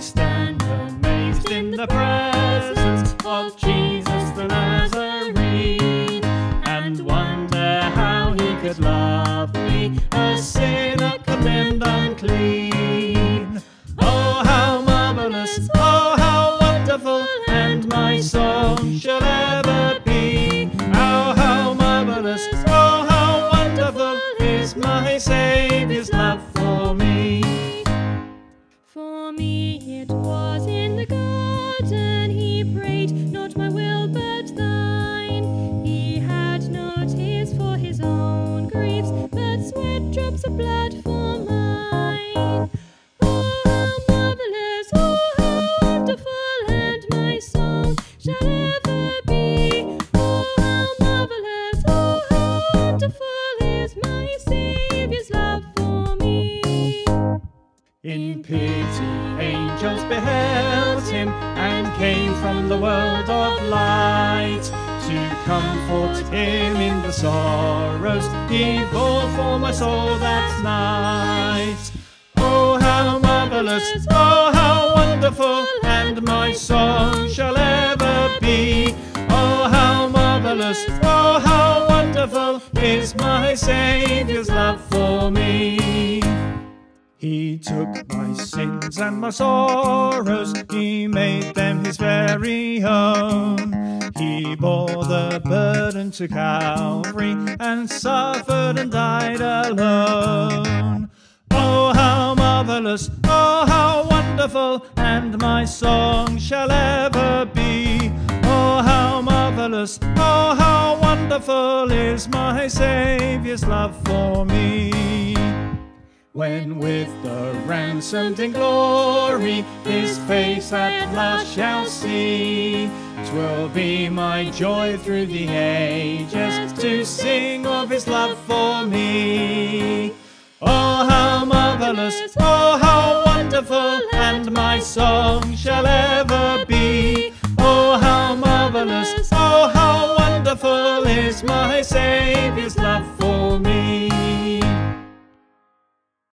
stand amazed in the presence of Jesus the Nazarene and wonder how he could love me, a sinner condemned unclean. Oh, how marvelous, oh, how wonderful, and my song shall ever be. Oh, how marvelous, oh, how wonderful is my Savior's love me it In pity, angels beheld him and came from the world of light to comfort him in the sorrows he bore for my soul that night. Oh, how marvelous, oh, how wonderful, and my song shall ever be. Oh, how marvelous, oh, how wonderful is my Saviour's love for me. He took my sins and my sorrows, he made them his very own. He bore the burden to Calvary and suffered and died alone. Oh, how marvelous, oh, how wonderful, and my song shall ever be. Oh, how marvelous, oh, how wonderful is my Saviour's love for me. When with the ransomed in glory his face at last shall see, 'twill be my joy through the ages to sing of his love for me. Oh, how marvelous, oh, how wonderful, and my song shall ever be. Oh, how marvelous, oh, how wonderful is my Saviour's love